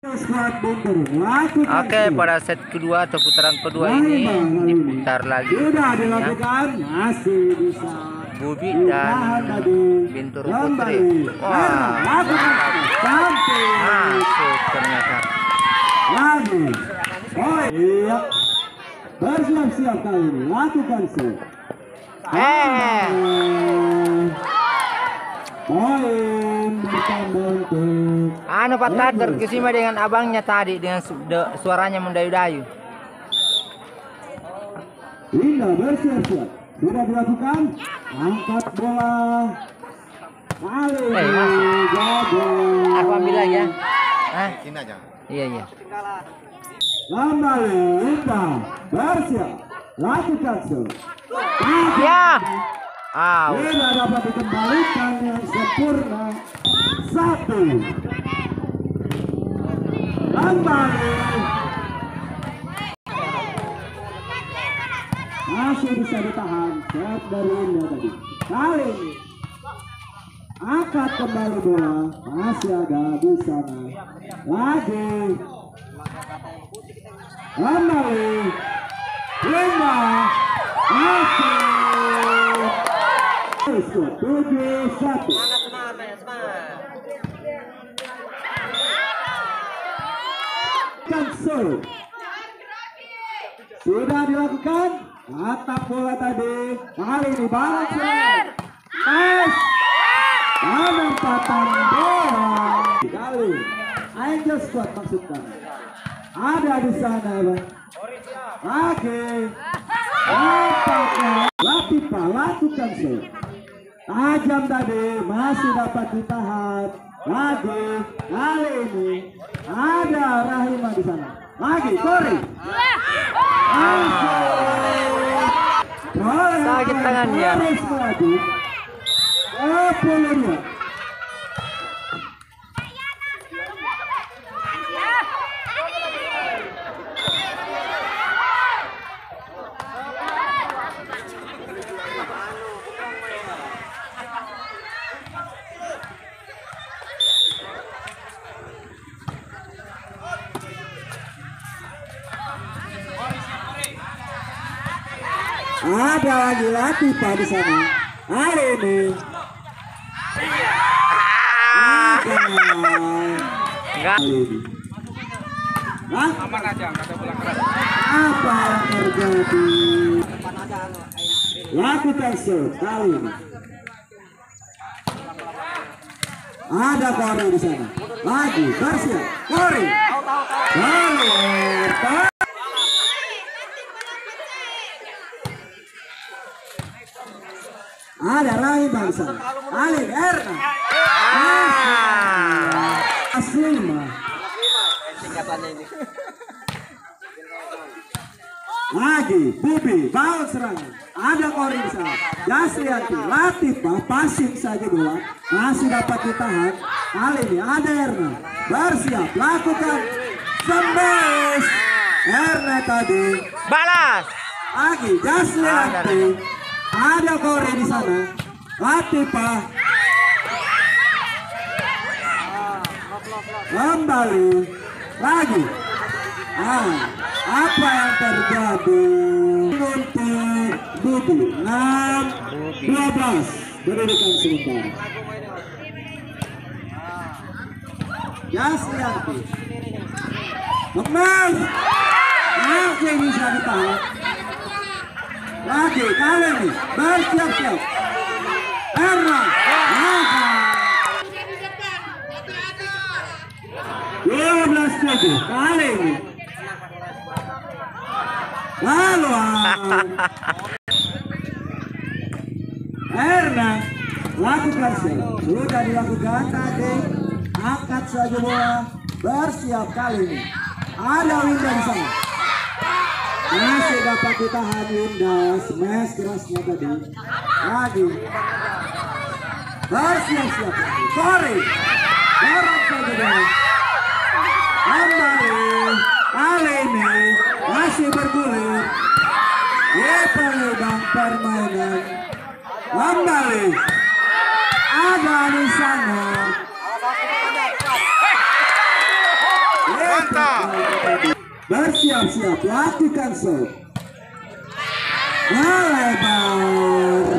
Oke, pada set kedua atau putaran kedua ini diputar lagi. Ya. Bubi dan. Bintur. Putri. Wah, cantik. masuk ternyata. Lagi. Iya. Bersiap-siap kali ini. Lakukan shoot. Eh, anu Pak Tader kesima dengan abangnya tadi dengan su- de- suaranya mendayu-dayu. Linda bersiap-siap. Sudah dilakukan. Angkat bola. Kali Eh. Aku ambil lagi ya. Hah? Iya, iya. Kembali Linda bersiap. Lakukan. Ya. Au. Tidak dapat dikembalikan dengan sempurna. Satu. Kembali. Masih bisa ditahan. Set dari Indah tadi. Kali. Angkat kembali bola. Masih ada di sana. Lagi. Kembali. Lima. Masih. Satu. Cancel. Sudah dilakukan. Atap bola tadi. Kali ini balas. Nice. Penempatan bola. Kali. Angel Squad maksudkan. Ada di sana, Bang. Lagi. Nampaknya Latifa lakukan shoot. Tajam tadi masih dapat ditahan. Lagi kali ini ada Rahima di sana. Lagi Kori. Sakit tangannya. Melaju. Sepuluh Ada lagi Latifa di sana. Hari ini. Enggak. Apa yang terjadi? Lakukan shoot kali ini. Ada Kori di sana. Lagi bersiap. Kori. Keluar. Rai bangsa. Alin Erna. Ah. Aslima. Lagi Bubi bawa serangan. Ada Kori di sana. Jasrianti, Latifah passing saja bola. Masih dapat ditahan. Kali ini ada Erna. Bersiap lakukan sembes. Erna tadi Balas. lagi Jasrianti. Ada Kori di sana. Latifah kembali lagi. Ah, apa yang terjadi? Untuk Bubu 6 12 berikan sebentar. Jasrianti Kemas Masih bisa ditahan. Lagi kali ini. Bersiap-siap Erna Lagi 12 tujuh kali ini lalu. Erna lakukan sih sudah dilakukan tadi angkat saja bola bersiap kali ini ada Winda di sana masih dapat ditahan Winda smash kerasnya tadi lagi bersiap-siap sorry dorong saja bola kembali ini masih bergulir. Di peluang permainan. Kembali ada di sana. Bersiap-siap, lakukan shot. Melebar.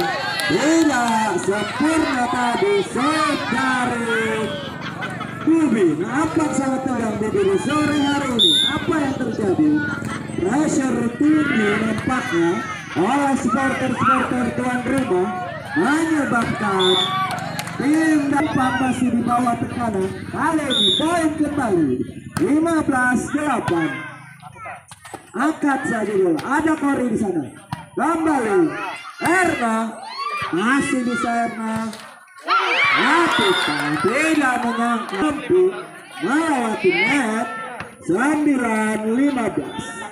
Tidak sempurna tadi shot dari Bubi. Nampak sangat tegang di sore hari ini. Apa yang terjadi? Pressure tinggi nampaknya oleh supporter-supporter tuan rumah menyebabkan tim dapat masih di bawah tekanan. Kali ini poin kembali 15-8. Angkat saja dulu. Ada Kori di sana. Kembali. Erna masih bisa Erna. Latika tidak menyangka mampu melewati net 9-15.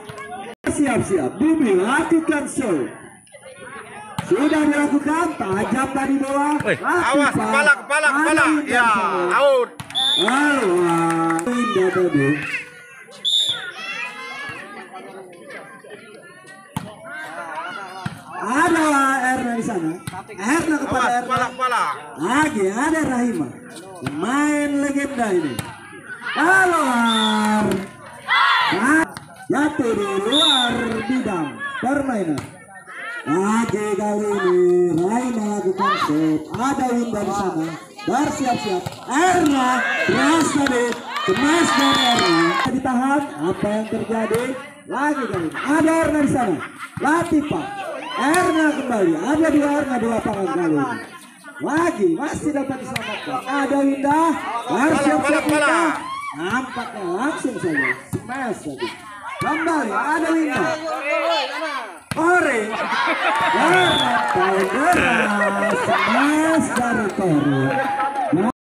Siap-siap. Bumi lakukan show. Sudah dilakukan tajam tadi bola. Awas kepala kepala kepala. Ya, out. Halo, indah tadi. Ada di sana. Erna kepada kepala kepala. Lagi ada Rahima. Pemain legenda ini. Halo Ar. Ah, Jatuh di luar bidang permainan. Lagi kali ini Rahima lakukan shoot. Ada Winda di sana. Bersiap-siap. Erna keras tadi. Kemas dari Erna. Ditahan. Apa yang terjadi? Lagi kali ini. Ada Erna di sana. Latifah. Erna kembali. Ada dua Erna di lapangan kali ini. Lagi masih dapat diselamatkan. Ada Winda. Bola. Winda. Nampaknya langsung saja. Smash tadi. Kembali ada Winda. Ore. Power deras. Smash dari Tori.